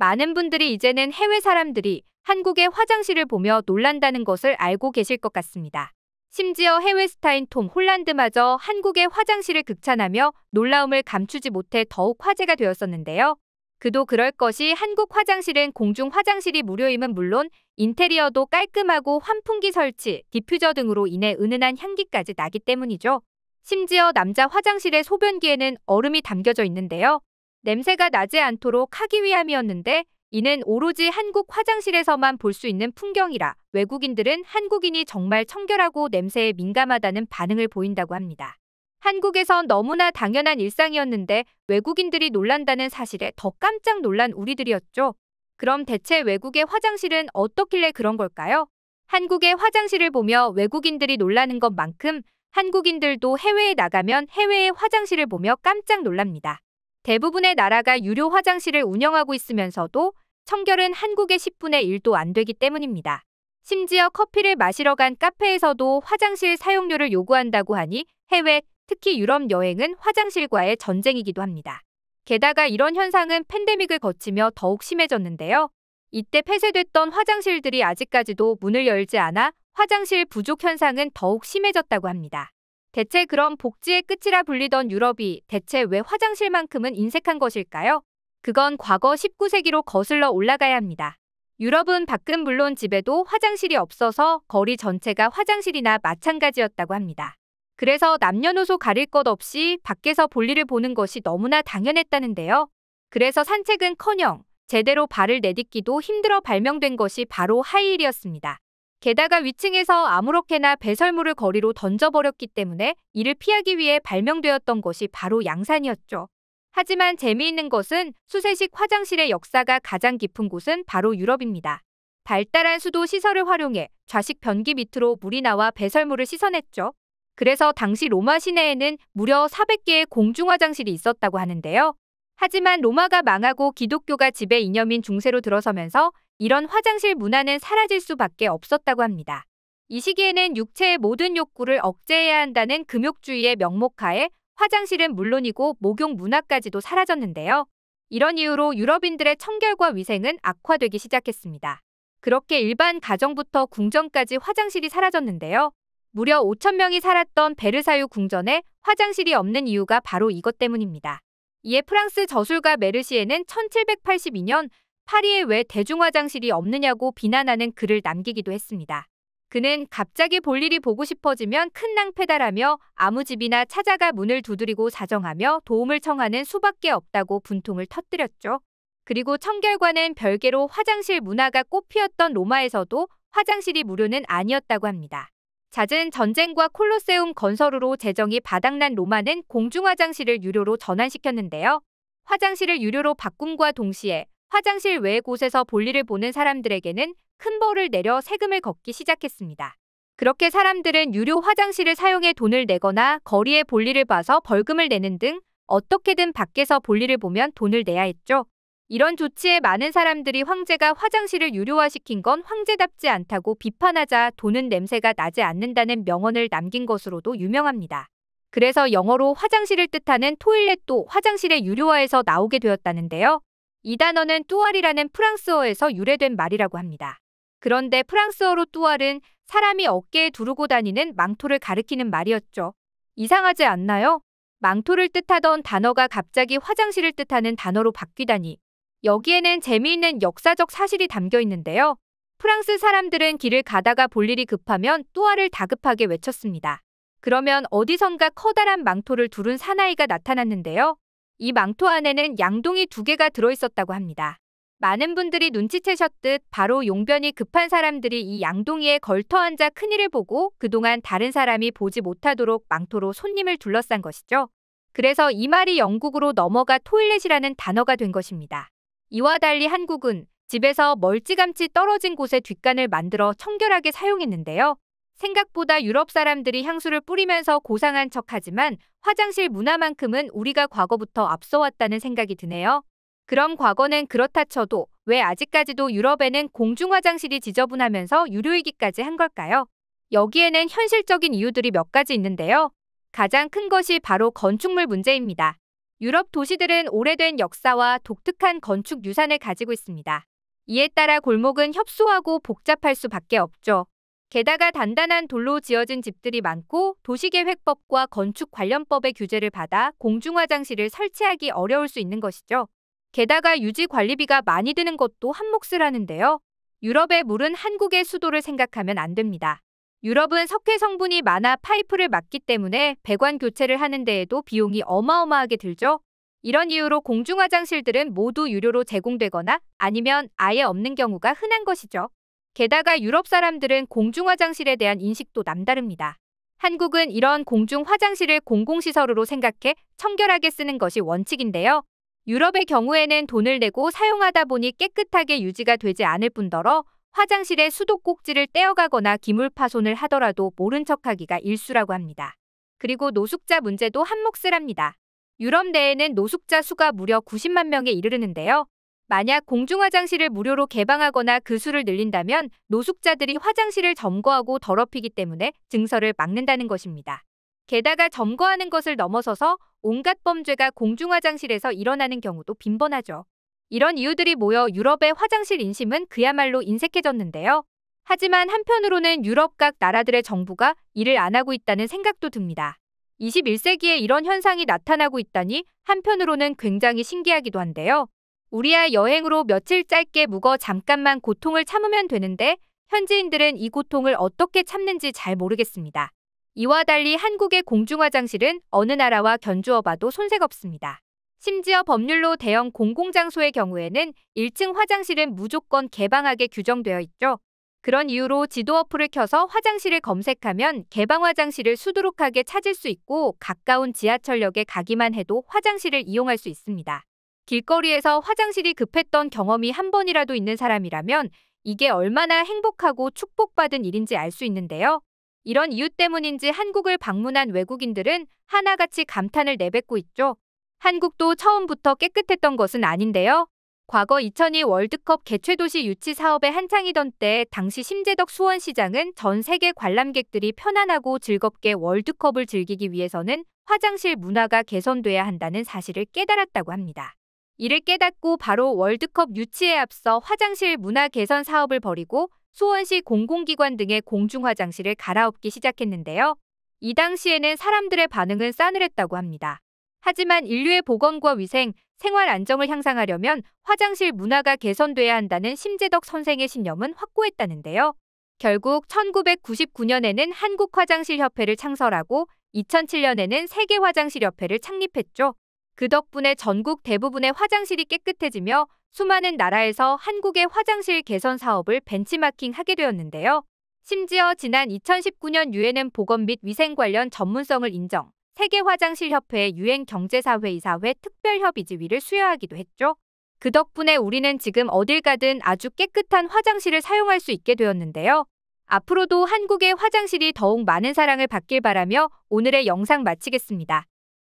많은 분들이 이제는 해외 사람들이 한국의 화장실을 보며 놀란다는 것을 알고 계실 것 같습니다. 심지어 해외 스타인 톰 홀란드마저 한국의 화장실을 극찬하며 놀라움을 감추지 못해 더욱 화제가 되었었는데요. 그도 그럴 것이 한국 화장실은 공중 화장실이 무료임은 물론 인테리어도 깔끔하고 환풍기 설치, 디퓨저 등으로 인해 은은한 향기까지 나기 때문이죠. 심지어 남자 화장실의 소변기에는 얼음이 담겨져 있는데요. 냄새가 나지 않도록 하기 위함이었는데 이는 오로지 한국 화장실에서만 볼 수 있는 풍경이라 외국인들은 한국인이 정말 청결하고 냄새에 민감하다는 반응을 보인다고 합니다. 한국에선 너무나 당연한 일상이었는데 외국인들이 놀란다는 사실에 더 깜짝 놀란 우리들이었죠. 그럼 대체 외국의 화장실은 어떻길래 그런 걸까요? 한국의 화장실을 보며 외국인들이 놀라는 것만큼 한국인들도 해외에 나가면 해외의 화장실을 보며 깜짝 놀랍니다. 대부분의 나라가 유료 화장실을 운영하고 있으면서도 청결은 한국의 10분의 1도 안 되기 때문입니다. 심지어 커피를 마시러 간 카페에서도 화장실 사용료를 요구한다고 하니 해외, 특히 유럽 여행은 화장실과의 전쟁이기도 합니다. 게다가 이런 현상은 팬데믹을 거치며 더욱 심해졌는데요. 이때 폐쇄됐던 화장실들이 아직까지도 문을 열지 않아 화장실 부족 현상은 더욱 심해졌다고 합니다. 대체 그럼 복지의 끝이라 불리던 유럽이 대체 왜 화장실만큼은 인색한 것일까요? 그건 과거 19세기로 거슬러 올라가야 합니다. 유럽은 밖은 물론 집에도 화장실이 없어서 거리 전체가 화장실이나 마찬가지였다고 합니다. 그래서 남녀노소 가릴 것 없이 밖에서 볼일을 보는 것이 너무나 당연했다는데요. 그래서 산책은 커녕 제대로 발을 내딛기도 힘들어 발명된 것이 바로 하이힐이었습니다. 게다가 위층에서 아무렇게나 배설물을 거리로 던져버렸기 때문에 이를 피하기 위해 발명되었던 것이 바로 양산이었죠. 하지만 재미있는 것은 수세식 화장실의 역사가 가장 깊은 곳은 바로 유럽입니다. 발달한 수도 시설을 활용해 좌식 변기 밑으로 물이 나와 배설물을 씻어냈죠. 그래서 당시 로마 시내에는 무려 400개의 공중 화장실이 있었다고 하는데요. 하지만 로마가 망하고 기독교가 지배 이념인 중세로 들어서면서 이런 화장실 문화는 사라질 수밖에 없었다고 합니다. 이 시기에는 육체의 모든 욕구를 억제해야 한다는 금욕주의의 명목하에 화장실은 물론이고 목욕 문화까지도 사라졌는데요. 이런 이유로 유럽인들의 청결과 위생은 악화되기 시작했습니다. 그렇게 일반 가정부터 궁전까지 화장실이 사라졌는데요. 무려 5천 명이 살았던 베르사유 궁전에 화장실이 없는 이유가 바로 이것 때문입니다. 이에 프랑스 저술가 메르시에는 1782년 파리에 왜 대중화장실이 없느냐고 비난하는 글을 남기기도 했습니다. 그는 갑자기 볼 일이 보고 싶어지면 큰 낭패다라며 아무 집이나 찾아가 문을 두드리고 사정하며 도움을 청하는 수밖에 없다고 분통을 터뜨렸죠. 그리고 청결과는 별개로 화장실 문화가 꽃피었던 로마에서도 화장실이 무료는 아니었다고 합니다. 잦은 전쟁과 콜로세움 건설으로 재정이 바닥난 로마는 공중화장실을 유료로 전환시켰는데요. 화장실을 유료로 바꿈과 동시에 화장실 외 곳에서 볼일을 보는 사람들에게는 큰 벌을 내려 세금을 걷기 시작했습니다. 그렇게 사람들은 유료 화장실을 사용해 돈을 내거나 거리에 볼일을 봐서 벌금을 내는 등 어떻게든 밖에서 볼일을 보면 돈을 내야 했죠. 이런 조치에 많은 사람들이 황제가 화장실을 유료화시킨 건 황제답지 않다고 비판하자 돈은 냄새가 나지 않는다는 명언을 남긴 것으로도 유명합니다. 그래서 영어로 화장실을 뜻하는 토일렛도 화장실의 유료화에서 나오게 되었다는데요. 이 단어는 뚜알이라는 프랑스어에서 유래된 말이라고 합니다. 그런데 프랑스어로 뚜알은 사람이 어깨에 두르고 다니는 망토를 가리키는 말이었죠. 이상하지 않나요? 망토를 뜻하던 단어가 갑자기 화장실을 뜻하는 단어로 바뀌다니. 여기에는 재미있는 역사적 사실이 담겨 있는데요. 프랑스 사람들은 길을 가다가 볼 일이 급하면 뚜알을 다급하게 외쳤습니다. 그러면 어디선가 커다란 망토를 두른 사나이가 나타났는데요. 이 망토 안에는 양동이 두 개가 들어있었다고 합니다. 많은 분들이 눈치채셨듯 바로 용변이 급한 사람들이 이 양동이에 걸터 앉아 큰일을 보고 그동안 다른 사람이 보지 못하도록 망토로 손님을 둘러싼 것이죠. 그래서 이 말이 영국으로 넘어가 토일렛이라는 단어가 된 것입니다. 이와 달리 한국은 집에서 멀찌감치 떨어진 곳에 뒷간을 만들어 청결하게 사용했는데요. 생각보다 유럽 사람들이 향수를 뿌리면서 고상한 척하지만 화장실 문화만큼은 우리가 과거부터 앞서왔다는 생각이 드네요. 그럼 과거는 그렇다 쳐도 왜 아직까지도 유럽에는 공중 화장실이 지저분하면서 유료이기까지 한 걸까요? 여기에는 현실적인 이유들이 몇 가지 있는데요. 가장 큰 것이 바로 건축물 문제입니다. 유럽 도시들은 오래된 역사와 독특한 건축 유산을 가지고 있습니다. 이에 따라 골목은 협소하고 복잡할 수밖에 없죠. 게다가 단단한 돌로 지어진 집들이 많고 도시계획법과 건축 관련법의 규제를 받아 공중화장실을 설치하기 어려울 수 있는 것이죠. 게다가 유지 관리비가 많이 드는 것도 한몫을 하는데요. 유럽의 물은 한국의 수도를 생각하면 안 됩니다. 유럽은 석회 성분이 많아 파이프를 막기 때문에 배관 교체를 하는 데에도 비용이 어마어마하게 들죠. 이런 이유로 공중화장실들은 모두 유료로 제공되거나 아니면 아예 없는 경우가 흔한 것이죠. 게다가 유럽 사람들은 공중 화장실에 대한 인식도 남다릅니다. 한국은 이런 공중 화장실을 공공시설으로 생각해 청결하게 쓰는 것이 원칙인데요. 유럽의 경우에는 돈을 내고 사용하다 보니 깨끗하게 유지가 되지 않을 뿐더러 화장실에 수도꼭지를 떼어가거나 기물 파손을 하더라도 모른 척하기가 일수라고 합니다. 그리고 노숙자 문제도 한몫을 합니다. 유럽 내에는 노숙자 수가 무려 90만 명에 이르르는데요. 만약 공중화장실을 무료로 개방하거나 그 수를 늘린다면 노숙자들이 화장실을 점거하고 더럽히기 때문에 증서를 막는다는 것입니다. 게다가 점거하는 것을 넘어서서 온갖 범죄가 공중화장실에서 일어나는 경우도 빈번하죠. 이런 이유들이 모여 유럽의 화장실 인심은 그야말로 인색해졌는데요. 하지만 한편으로는 유럽 각 나라들의 정부가 이를 안 하고 있다는 생각도 듭니다. 21세기에 이런 현상이 나타나고 있다니 한편으로는 굉장히 신기하기도 한데요. 우리야 여행으로 며칠 짧게 묵어 잠깐만 고통을 참으면 되는데 현지인들은 이 고통을 어떻게 참는지 잘 모르겠습니다. 이와 달리 한국의 공중화장실은 어느 나라와 견주어 봐도 손색 없습니다. 심지어 법률로 대형 공공장소의 경우에는 1층 화장실은 무조건 개방하게 규정되어 있죠. 그런 이유로 지도 어플을 켜서 화장실을 검색하면 개방 화장실을 수두룩하게 찾을 수 있고 가까운 지하철역에 가기만 해도 화장실을 이용할 수 있습니다. 길거리에서 화장실이 급했던 경험이 한 번이라도 있는 사람이라면 이게 얼마나 행복하고 축복받은 일인지 알 수 있는데요. 이런 이유 때문인지 한국을 방문한 외국인들은 하나같이 감탄을 내뱉고 있죠. 한국도 처음부터 깨끗했던 것은 아닌데요. 과거 2002 월드컵 개최도시 유치 사업에 한창이던 때 당시 심재덕 수원시장은 전 세계 관람객들이 편안하고 즐겁게 월드컵을 즐기기 위해서는 화장실 문화가 개선돼야 한다는 사실을 깨달았다고 합니다. 이를 깨닫고 바로 월드컵 유치에 앞서 화장실 문화 개선 사업을 벌이고 수원시 공공기관 등의 공중화장실을 갈아엎기 시작했는데요. 이 당시에는 사람들의 반응은 싸늘했다고 합니다. 하지만 인류의 보건과 위생, 생활 안정을 향상하려면 화장실 문화가 개선돼야 한다는 심재덕 선생의 신념은 확고했다는데요. 결국 1999년에는 한국화장실협회를 창설하고 2007년에는 세계화장실협회를 창립했죠. 그 덕분에 전국 대부분의 화장실이 깨끗해지며 수많은 나라에서 한국의 화장실 개선 사업을 벤치마킹하게 되었는데요. 심지어 지난 2019년 유엔은 보건 및 위생 관련 전문성을 인정, 세계화장실협회의 유엔 경제사회이사회 특별협의 지위를 수여하기도 했죠. 그 덕분에 우리는 지금 어딜 가든 아주 깨끗한 화장실을 사용할 수 있게 되었는데요. 앞으로도 한국의 화장실이 더욱 많은 사랑을 받길 바라며 오늘의 영상 마치겠습니다.